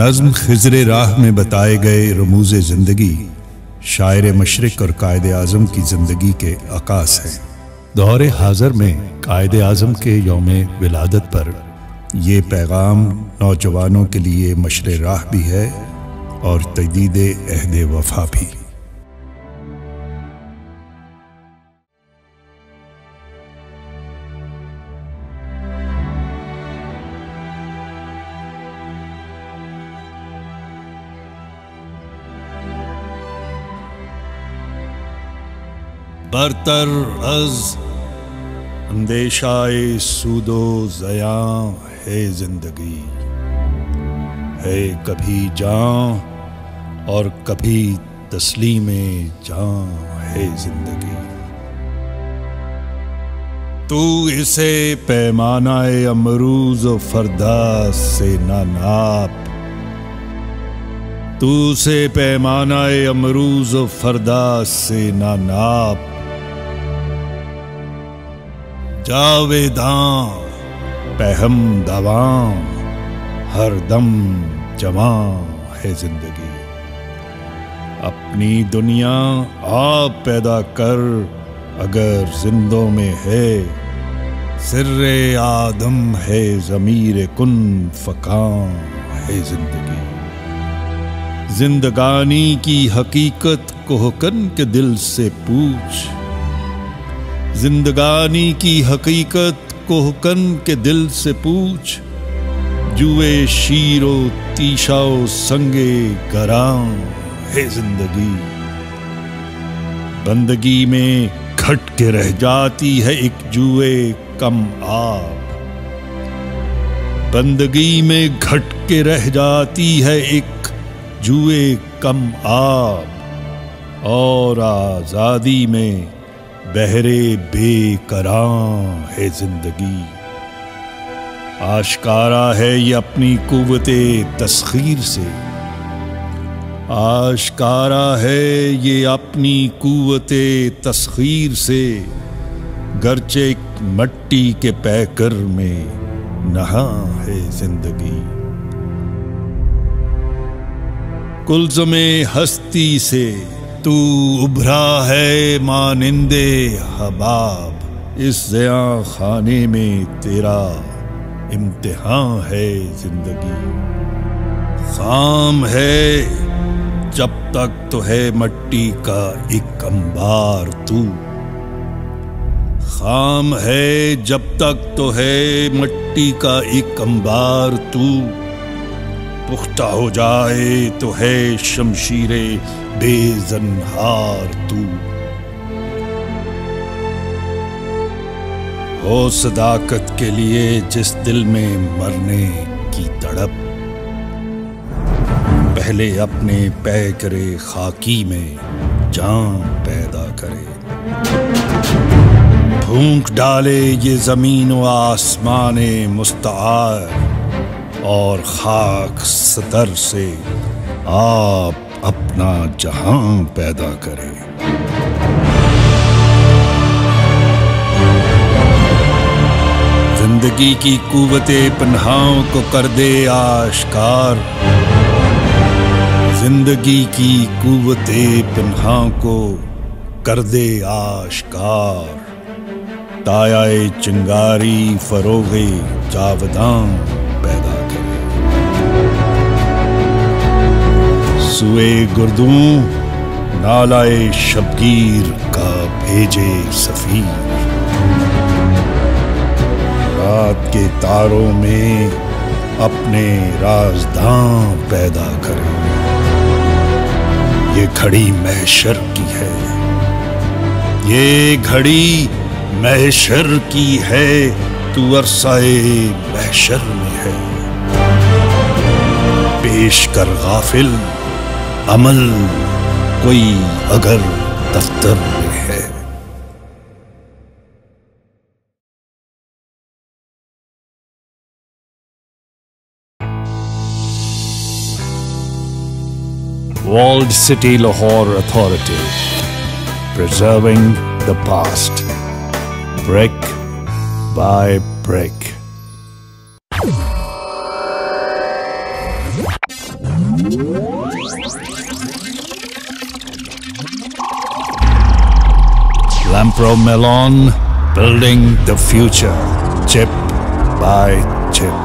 نظم خضر راہ میں بتائے گئے رموز زندگی شاعر مشرق اور قائد اعظم کی زندگی کے عکاس ہیں۔ دور حاضر میں قائد اعظم کے یوم ولادت پر۔ یہ پیغام نوجوانوں کے لیے مشر راہ بھی ہے اور تجدید عہد وفا بھی۔ برتر از اندیشہ سود و زیاں ہے زندگی۔ ہے کبھی جاں اور کبھی تسلیم جاں ہے زندگی۔ تو اسے پیمانہ امروز و فردا سے نہ ناپ۔ تو سے پیمانہ امروز و فردا سے نہ ناپ۔ جاویداں پہم دواں ہر دم جماں ہے زندگی۔ اپنی دنیا آپ پیدا کر، اگر زندوں میں ہے، سر آدم ہے، ضمیر کن فکاں ہے زندگی۔ زندگانی کی حقیقت کوہکن کے دل سے پوچھ زندگانی کی حقیقت کوہکن کے دل سے پوچھ، جوئے شیر و تیشا و سنگے گراں ہے زندگی۔ بندگی میں کھٹ کے رہ جاتی ہے ایک جوئے کم آب۔ بندگی میں گھٹ کے رہ جاتی ہے ایک جوئے کم آب۔ اور آزادی میں بہرے بے کراں ہے زندگی۔ آشکارا ہے یہ اپنی قوت تسخیر سے۔ آشکارا ہے یہ اپنی قوت تسخیر سے۔ گرچہ مٹی کے پیکر میں نہا ہے زندگی۔ کلزم ہستی سے تو ابھرا ہے مانندے حباب۔ اس زیاں خانے میں تیرا امتحان ہے زندگی۔ خام ہے، جب تک تو ہے مٹی کا ایک امبار تو۔ خام ہے، جب تک تو ہے مٹی کا ایک امبار تو۔ پختہ ہو جائے تو ہے شمشیر بے زنہار تو۔ ہو صداقت کے لیے جس دل میں مرنے کی تڑپ، پہلے اپنے پے کرے خاکی میں جان پیدا کرے۔ بھونک ڈالے یہ زمین و آسمان مستعار۔ اور خاک ستر سے آپ اپنا جہاں پیدا کرے زندگی کی قوت پنہاؤں کو کر دے آشکار۔ زندگی کی قوت پنہاؤں کو کر دے آشکار۔ تایا چنگاری فروغ جاودان سوئے گردوں، نالائے شبگیر کا بھیجے سفیر۔ رات کے تاروں میں اپنے رازداں پیدا کرے یہ گھڑی محشر کی ہے۔ یہ گھڑی محشر کی ہے، تو عرصہ محشر میں ہے۔ پیش کر غافل۔ عمل کوئی اگر دفتر میں ہے۔ Walled city Lahore authority authority the past brick by brick Lampro Melon, building the future, chip by chip.